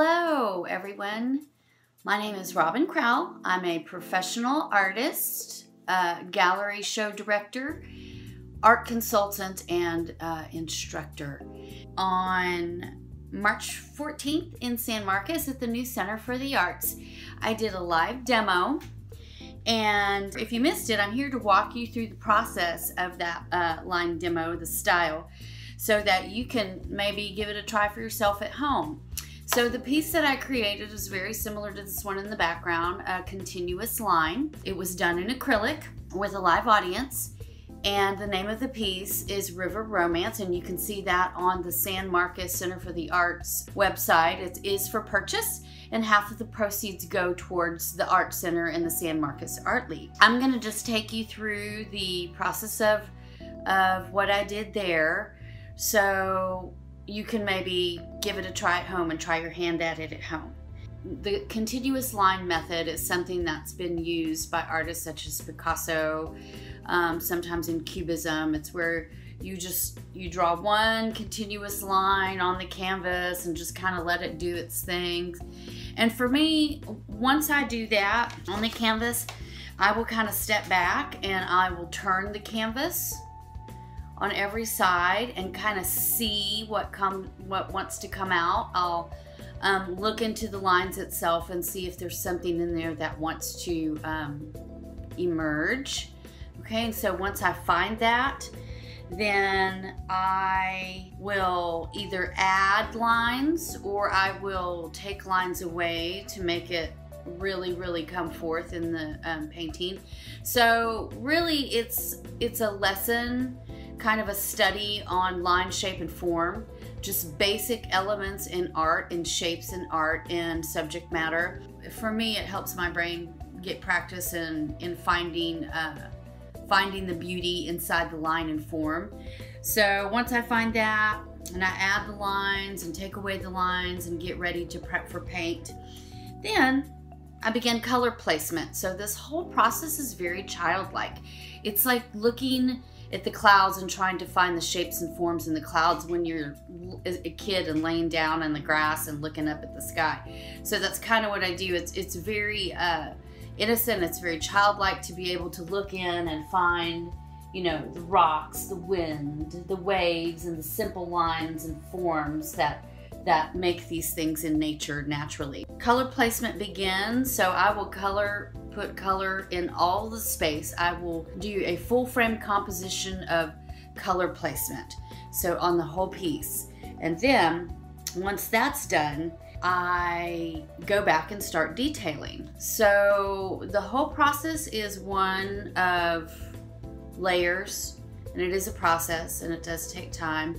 Hello, everyone. My name is Robyn Crowell. I'm a professional artist, uh, gallery show director, art consultant, and uh, instructor. On March 14th in San Marcos at the new Center for the Arts, I did a live demo. And if you missed it, I'm here to walk you through the process of that uh, line demo, the style, so that you can maybe give it a try for yourself at home. So the piece that I created is very similar to this one in the background, a continuous line. It was done in acrylic with a live audience. And the name of the piece is River Romance, and you can see that on the San Marcos Center for the Arts website. It is for purchase, and half of the proceeds go towards the Art Center and the San Marcos Art League. I'm gonna just take you through the process of, of what I did there. So you can maybe give it a try at home and try your hand at it at home. The continuous line method is something that's been used by artists such as Picasso, um, sometimes in Cubism. It's where you just you draw one continuous line on the canvas and just kind of let it do its thing. And for me, once I do that on the canvas, I will kind of step back and I will turn the canvas on every side and kind of see what come what wants to come out. I'll um, look into the lines itself and see if there's something in there that wants to um, emerge. Okay, and so once I find that, then I will either add lines or I will take lines away to make it really really come forth in the um, painting so really it's it's a lesson kind of a study on line, shape, and form, just basic elements in art and shapes in art and subject matter. For me, it helps my brain get practice in, in finding uh, finding the beauty inside the line and form. So once I find that, and I add the lines and take away the lines and get ready to prep for paint, then I begin color placement. So this whole process is very childlike. It's like looking at the clouds and trying to find the shapes and forms in the clouds when you're a kid and laying down in the grass and looking up at the sky. So that's kind of what I do. It's it's very uh, innocent. It's very childlike to be able to look in and find, you know, the rocks, the wind, the waves, and the simple lines and forms that that make these things in nature naturally. Color placement begins, so I will color put color in all the space. I will do a full frame composition of color placement. So on the whole piece. And then once that's done, I go back and start detailing. So the whole process is one of layers and it is a process and it does take time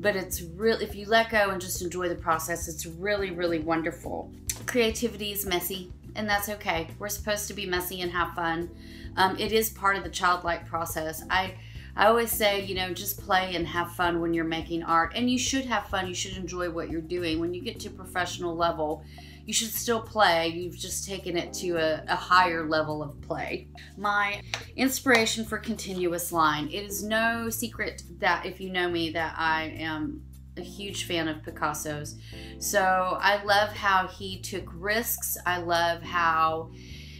but it's real if you let go and just enjoy the process it's really really wonderful creativity is messy and that's okay. We're supposed to be messy and have fun. Um, it is part of the childlike process. I I always say, you know, just play and have fun when you're making art, and you should have fun. You should enjoy what you're doing. When you get to professional level, you should still play. You've just taken it to a, a higher level of play. My inspiration for continuous line. It is no secret that if you know me, that I am a huge fan of Picasso's. So I love how he took risks. I love how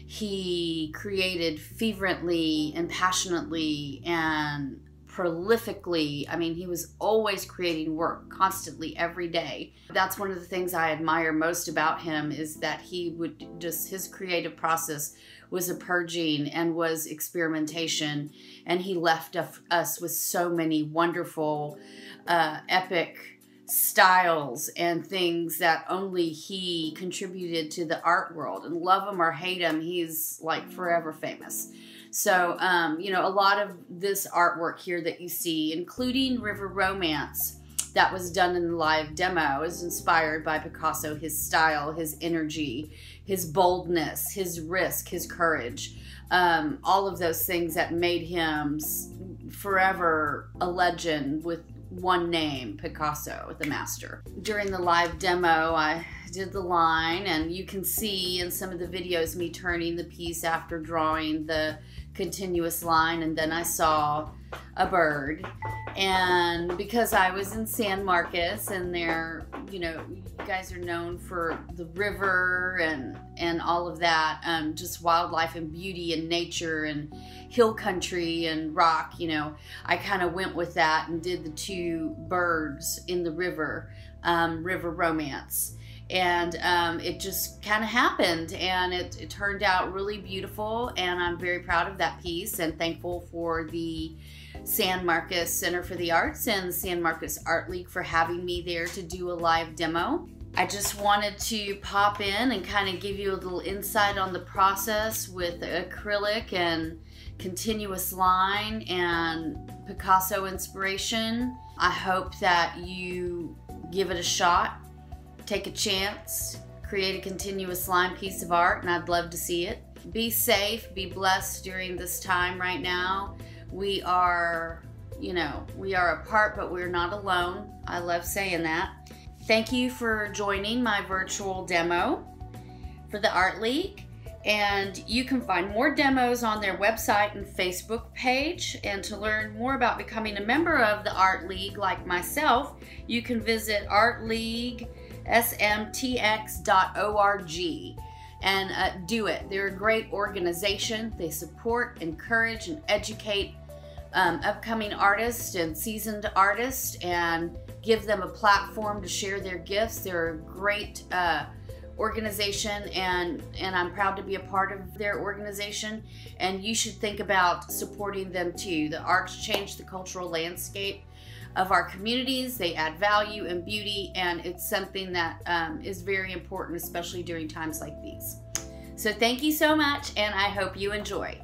he created fervently and passionately and prolifically. I mean, he was always creating work constantly every day. That's one of the things I admire most about him is that he would just his creative process was a purging and was experimentation and he left us with so many wonderful uh, epic styles and things that only he contributed to the art world. And love him or hate him, he's like forever famous. So, um, you know, a lot of this artwork here that you see, including River Romance, that was done in the live demo, is inspired by Picasso, his style, his energy, his boldness, his risk, his courage. Um, all of those things that made him forever a legend with one name, Picasso, the master. During the live demo, I did the line, and you can see in some of the videos me turning the piece after drawing the continuous line, and then I saw a bird. And because I was in San Marcos, and there, you know, guys are known for the river and and all of that, um, just wildlife and beauty and nature and hill country and rock. You know, I kind of went with that and did the two birds in the river, um, river romance and um, it just kind of happened and it, it, turned out really beautiful and i'm very proud of that piece and thankful for the san marcos center for the arts and san marcos art league for having me there to do a live demo i just wanted to pop in and kind of give you a little insight on the process with acrylic and continuous line and picasso inspiration i hope that you give it a shot take a chance, create a continuous line piece of art, and I'd love to see it. Be safe, be blessed during this time right now. We are, you know, we are apart, but we're not alone. I love saying that. Thank you for joining my virtual demo for the Art League. And you can find more demos on their website and Facebook page. And to learn more about becoming a member of the Art League, like myself, you can visit Art League smtx.org and uh, do it. They're a great organization. They support, encourage, and educate um, upcoming artists and seasoned artists and give them a platform to share their gifts. They're a great uh, organization and and I'm proud to be a part of their organization and you should think about supporting them too. The arts change the cultural landscape of our communities. They add value and beauty, and it's something that um, is very important, especially during times like these. So, thank you so much, and I hope you enjoy.